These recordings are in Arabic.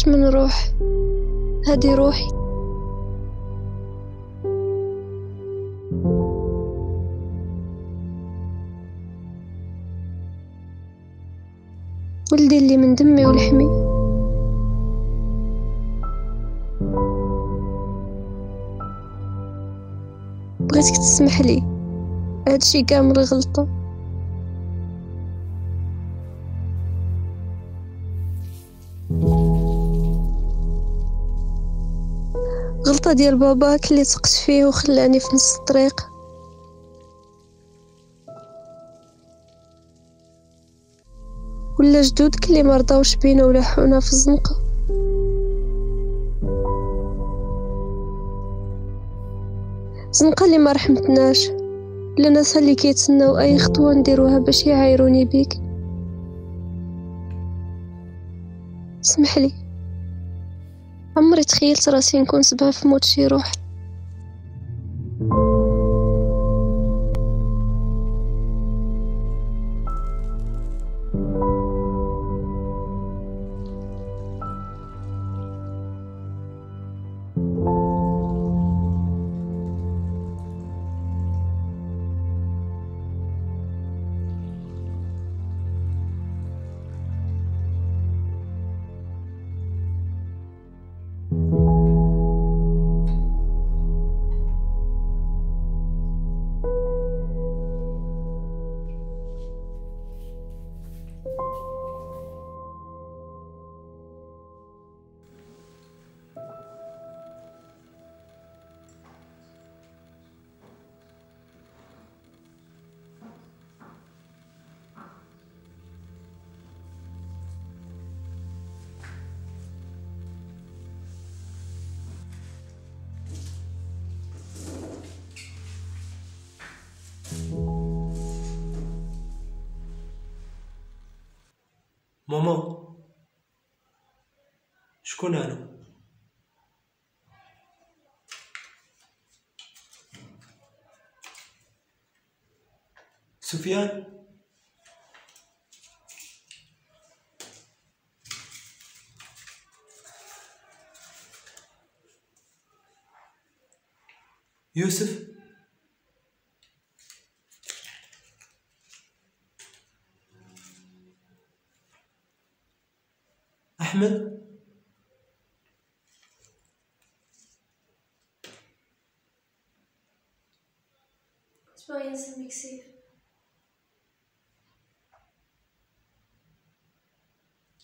خرجت من روح هادي روحي. ولدي اللي من دمي ولحمي. بغيتك تسمح لي؟ هادشي كامل غلطة. غلطة ديال باباك اللي تقت فيه وخلاني في نص الطريق. ولا جدودك اللي مرضاوش بينا ولاحونا في الزنقة. زنقة اللي ما رحمتناش. ولا ناس اللي كيتسناو أي خطوة نديروها باش يعايروني بيك. اسمح لي. عمري تخيلت راسي نكون سبب في موت شي روح. ماما. شكون أنا. سفيان. يوسف. أحمد. باغي نسميك سيف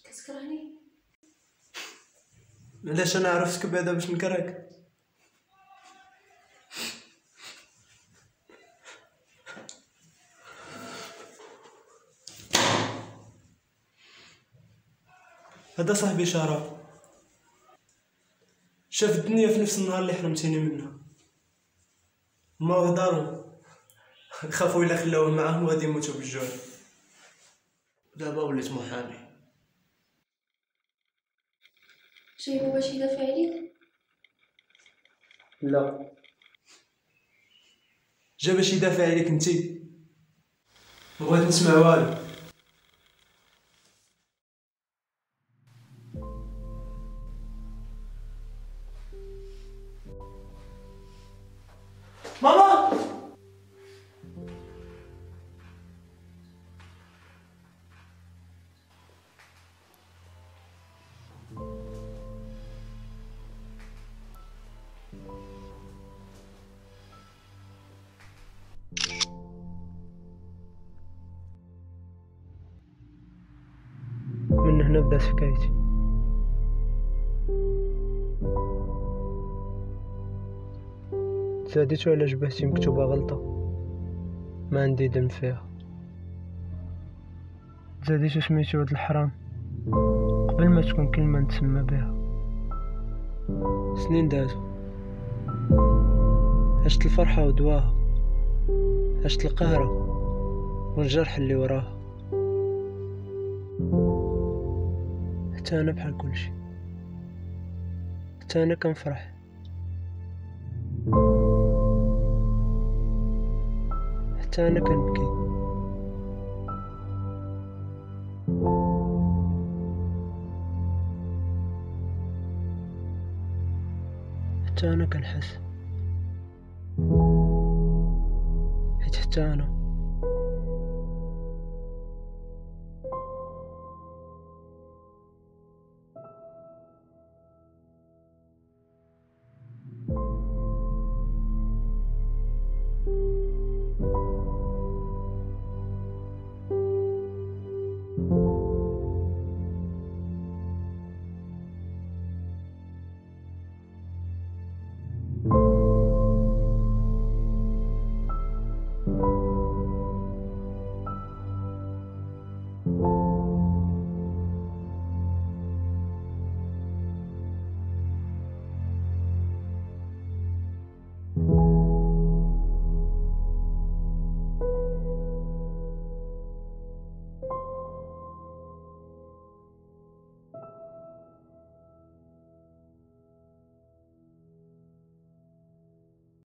كتكرهني علاش أنا عرفتك بعدا باش نكرهك هذا صاحبي شرف شاف الدنيا في نفس النهار اللي حرمتيني منها. ما هو دارهم خافوا إلا خلاوه معاهم غادي يموتوا بالجوع. دابا وليت محامي. جايبو باش يدافع عليك؟ لا. جا باش يدافع عليك انتي. ما بغيت نسمع والو. هنا بدات حكايتي تزاديت على جبهتي مكتوبة غلطة؟ ما عندي دم فيها. تزاديت سميتو ولد الحرام. قبل ما تكون كلمة نتسمى بها. سنين دازو عشت الفرحة ودواها. عشت القهرة والجرح اللي وراها. حتى أنا بحال كلشي حتى أنا كنفرح حتى أنا كنبكي حتى أنا كنحس حيت حتى أنا